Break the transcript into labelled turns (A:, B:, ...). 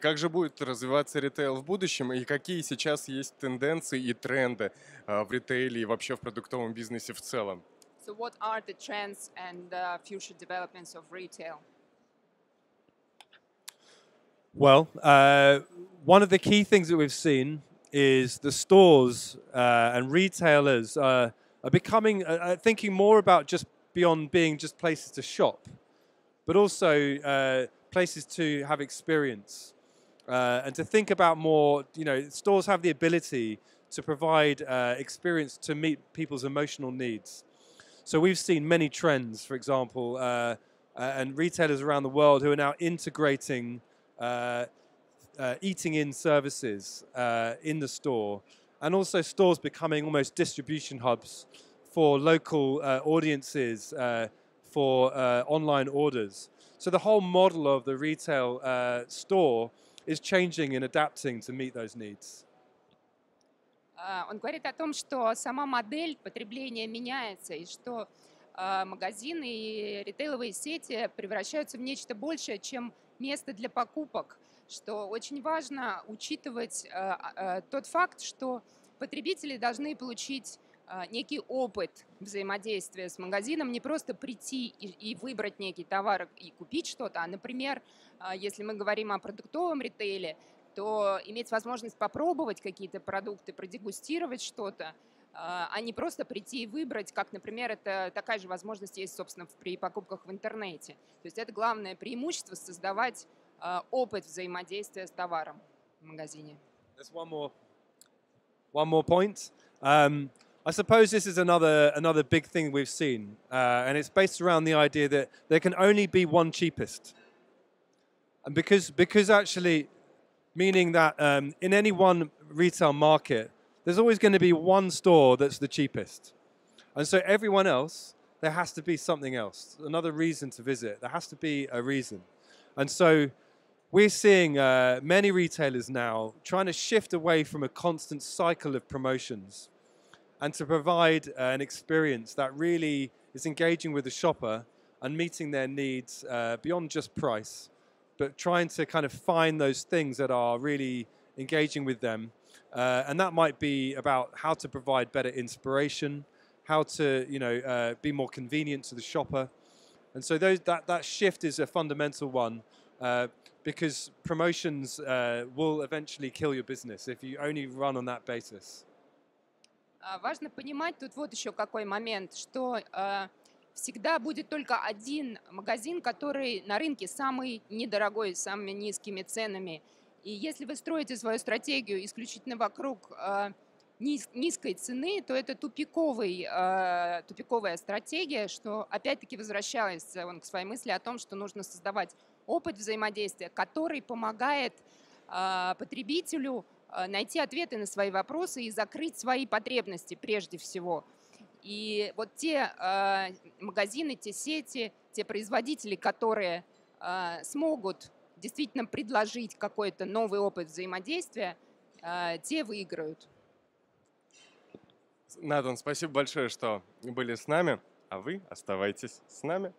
A: Как же будет развиваться ритейл в будущем и какие сейчас есть тенденции и тренды в ритейле и вообще в продуктовом бизнесе в целом?
B: So what are the trends and uh, future developments of retail?
C: Well, uh, one of the key things that we've seen is the stores uh, and retailers are becoming, uh, uh, thinking more about just beyond being just places to shop, but also uh, places to have experience uh, and to think about more. You know, stores have the ability to provide experience to meet people's emotional needs. So we've seen many trends, for example, and retailers around the world who are now integrating uh, uh, eating in services uh, in the store, and also stores becoming almost distribution hubs for local uh, audiences uh, for uh, online orders. So the whole model of the retail store is changing and adapting to meet those needs.
B: Он говорит о том, что сама модель потребления меняется, и что магазины и ритейловые сети превращаются в нечто большее, чем место для покупок, что очень важно учитывать э, тот факт, что потребители должны получить некий опыт взаимодействия с магазином, не просто прийти и, выбрать некий товар и купить что-то, а, например, если мы говорим о продуктовом ритейле, то иметь возможность попробовать какие-то продукты, продегустировать что-то, а не просто прийти и выбрать, как, например, это такая же возможность есть, собственно, при покупках в интернете. То есть это главное преимущество создавать опыт взаимодействия с товаром в магазине.
C: One more, one more point. Um, I suppose this is another another big thing we've seen, uh, and it's based around the idea that there can only be one cheapest, and because because actually, meaning that um, in any one retail market, there's always going to be one store that's the cheapest. And so everyone else, there has to be something else, another reason to visit. There has to be a reason. And so we're seeing uh, many retailers now trying to shift away from a constant cycle of promotions and to provide uh, an experience that really is engaging with the shopper and meeting their needs uh, beyond just price, but trying to kind of find those things that are really engaging with them uh, and that might be about how to provide better inspiration, how to you know uh, be more convenient to the shopper, and so those, that that shift is a fundamental one uh, because promotions uh, will eventually kill your business if you only run on that basis.
B: Важно понимать тут вот еще какой момент, что всегда будет только один магазин, который на рынке самый недорогой, с самыми низкими ценами. И если вы строите свою стратегию исключительно вокруг низ, низкой цены, то это тупиковый, тупиковая стратегия, что опять-таки возвращаясь он к своей мысли о том, что нужно создавать опыт взаимодействия, который помогает потребителю найти ответы на свои вопросы и закрыть свои потребности прежде всего. И вот те э, магазины, те сети, те производители, которые э, смогут действительно предложить какой-то новый опыт взаимодействия, те выиграют.
A: Натан, спасибо большое, что были с нами, а вы оставайтесь с нами.